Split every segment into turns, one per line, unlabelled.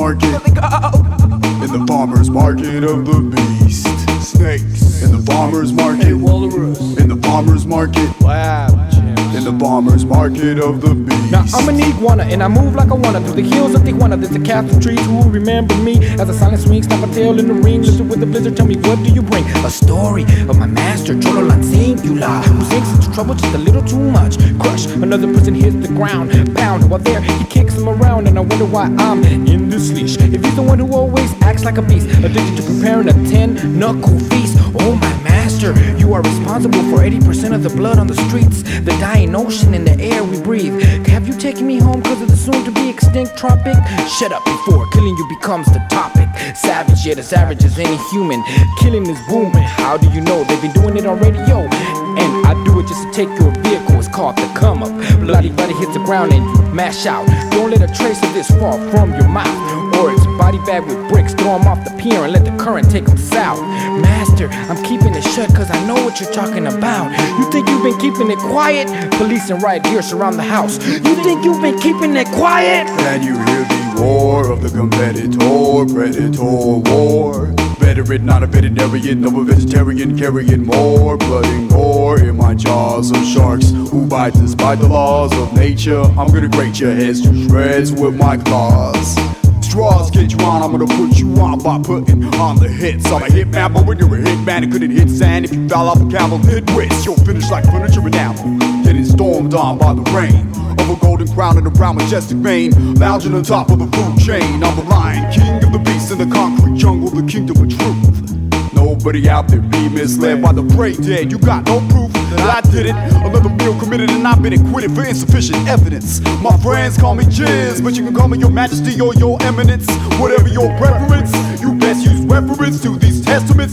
market, in the farmer's market of the beast. Snakes. In the farmer's market,
walrus.
in the farmer's market,
Wow,
in the bomber's market of the beast.
Now I'm an iguana and I move like I wanna through the hills of Tijuana. There's a cast of trees who remember me as a silent swing, snap a tail in the ring. Listen with the blizzard, tell me what do you bring? A story of my master, Xololanxinxo, who sinks into trouble just a little too much. Crush another person hits the ground, pound while there he kicks him around, and I wonder why I'm in this leash. If he's the one who always acts like a beast, addicted to preparing a ten knuckle feast. Oh are responsible for 80% of the blood on the streets, the dying ocean, and the air we breathe. Have you taken me home because of the soon to be extinct tropic? Shut up before killing you becomes the topic. Savage, yet as savage as any human. Killing is booming. How do you know? They've been doing it already, yo. And I do it just to take your Bloody body hits the ground and you mash out. Don't let a trace of this fall from your mouth. Or it's body bag with bricks. Throw 'em off the pier and let the current take 'em south. Master, I'm keeping it shut cause I know what you're talking about. You think you've been keeping it quiet? Police and riot gear surround the house. You think you've been keeping it quiet?
Can you hear the roar of the competitor, predator war? Veteran, not a veterinarian, no a vegetarian, carrying more blood and gore in my jaws of sharks who bite despite the laws of nature. I'm gonna grate your heads to shreds with my claws. Straws get you on, I'm gonna put you on by putting on the hits. I'm a hitman, but when you're a hitman, it couldn't hit sand if you fell off a camel midwits. You'll finish like furniture enamel, getting stormed on by the rain of a golden crown and a brown majestic mane, lounging on top of the food chain. I'm the lion, king of the beasts in the concrete jungle, the kingdom of truth. Nobody out there be misled by the prey dead. You got no proof I did it. Another meal committed and I've been acquitted for insufficient evidence. My friends call me Jizz, but you can call me your majesty or your eminence. Whatever your preference,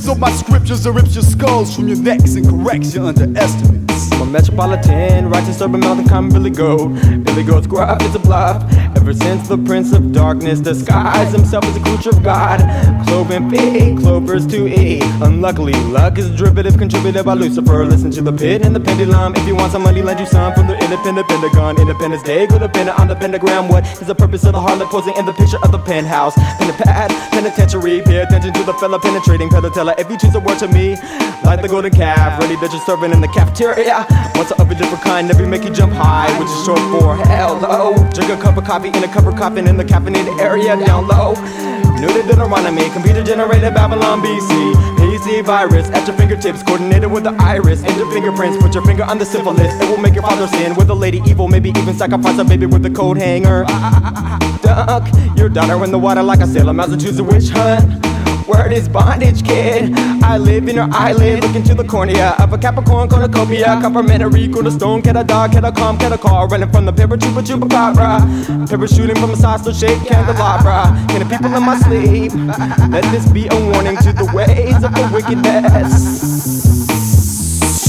of my scriptures rips your skulls from your necks and corrects your underestimates.
I'm a metropolitan, righteous urban mountain, come Billy Goat. Billy Goat's grub is a bluff. Ever since the Prince of Darkness disguised himself as a creature of God. Cloven feet, clovers to eat. Unluckily, luck is derivative contributed by Lucifer. Listen to the pit and the pendulum. If you want some money, lend you some from the independent Pentagon. Independence Day, go dependent on the pentagram. What is the purpose of the harlot posing in the picture of the penthouse? Pen and penitentiary. Pay attention to the fella penetrating pedotella. If you choose a word to me, like the golden calf, ready that you're serving in the cafeteria. Once of a different kind, never make you jump high, which is short for hello. Drink a cup of coffee in a cup of coffin in the caffeinated area down low. New to Deuteronomy, computer generated Babylon BC. PC virus at your fingertips, coordinated with the iris. And your fingerprints, put your finger on the syphilis. It will make your father sin with a lady evil, maybe even sacrifice a baby with a coat hanger. Dunk your daughter in the water like a sailor, Massachusetts witch hunt. Word is bondage, kid. I live in your eyelid, look into the cornea of a Capricorn cornucopia. Complimentary, cornerstone, get a dog, get a calm, get a car, running from the paratrooper chupacabra. Parachuting from a saucer shaped candelabra. Getting people in my sleep. Let this be a warning to the ways of the wickedness.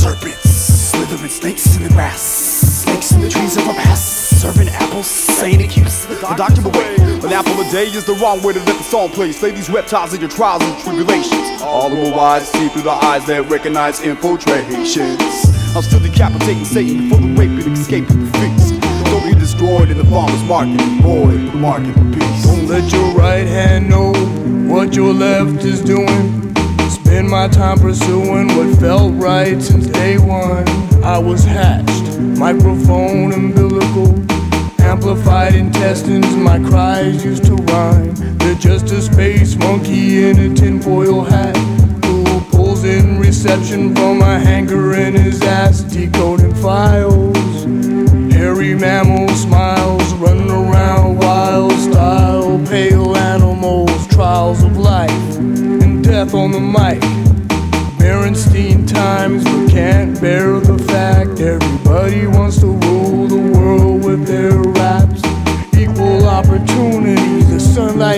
Serpents, slithering snakes in the grass, snakes in the trees of our past, serving apples, saying accuse the doctor away. An apple a day is the wrong way to let the song play. Slay these reptiles in your trials and tribulations. All of my wise see through the eyes that recognize infiltrations. I'm still decapitating Satan for the rape and escape escaping the feast. Don't be destroyed in the farmer's market, boy, the market of peace.
Don't let your right hand know what your left is doing. Spend my time pursuing what felt right since day one. I was hatched, microphone umbilical, amplified intestines. My cries used to rhyme. They're just a space monkey in a tinfoil hat who pulls in reception from a hanger in his ass, decoding files. Hairy mammal smiles, running around wild style, pale animals, trials of life, and death on the mic. Berenstein times, but can't bear the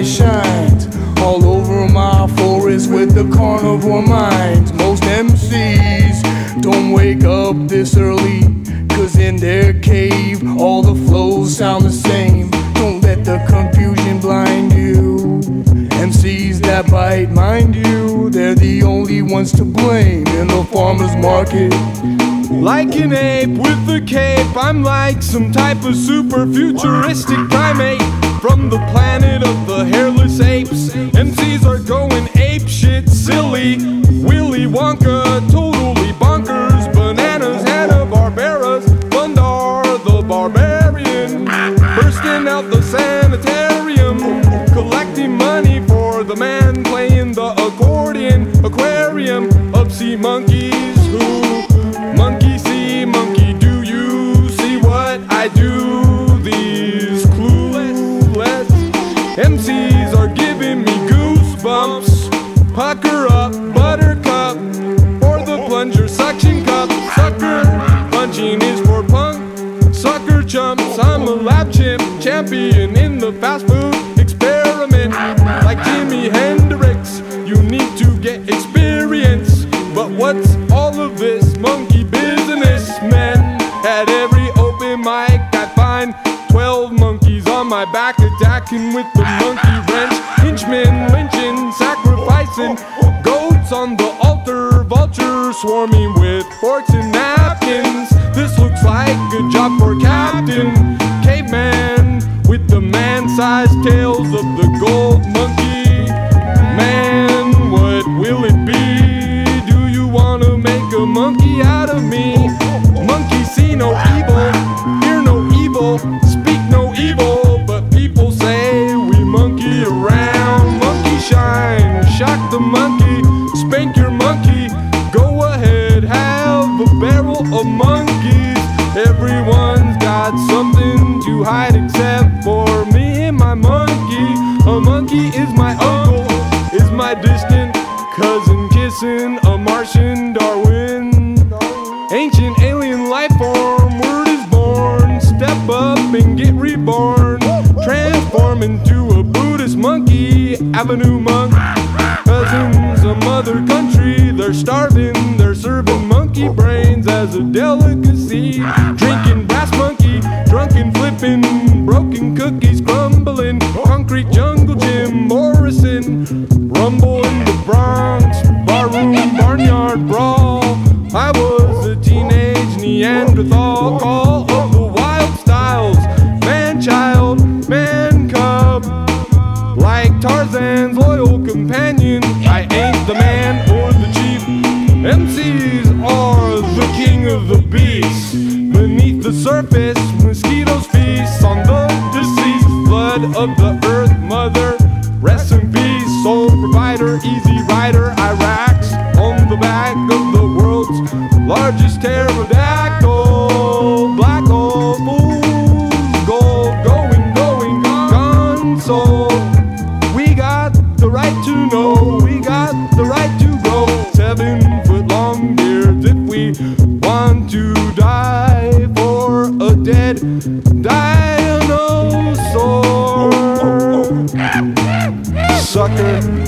sunlight shines all over my forest with the carnivore minds. Most MCs don't wake up this early, cause in their cave all the flows sound the same. Don't let the confusion blind you. MCs that bite, mind you, they're the only ones to blame in the farmer's market.
Like an ape with a cape, I'm like some type of super futuristic primate from the planet of the hairless apes. MCs are going ape shit silly. Willy Wonka, totally bonkers. Bananas, Hanna Barbera's, Thundarr the Barbarian. Bursting out the sanitarium, collecting money for the man playing the accordion. Aquarium sea monkeys Pucker up, buttercup, or the plunger suction cup. Sucker punching is for punk. Sucker chumps, I'm a lab chimp, champion in the fast food experiment. Like Jimi Hendrix, you need to get experience. But what's all of this monkey business, man? At every open mic, I find 12 monkeys on my back attacking with the monkey wrench. Henchmen lynching, sacrificing goats on the altar, vultures swarming with forks and napkins. This looks like a job for Captain Caveman with the man-sized tails of the gold monkey. Transform into a Buddhist monkey, avenue monk. Cousins of mother country, they're starving. They're serving monkey brains as a delicacy. Drinking brass monkey, drunken flipping, broken cookies crumbling. Concrete jungle gym, Morrison. Rumble in the Bronx, barroom, barnyard brawl. Largest pterodactyl. Black hole fools, gold, going, going. So we got the right to know, we got the right to go. Seven foot long beards if we want to die for a dead dinosaur. Sucker.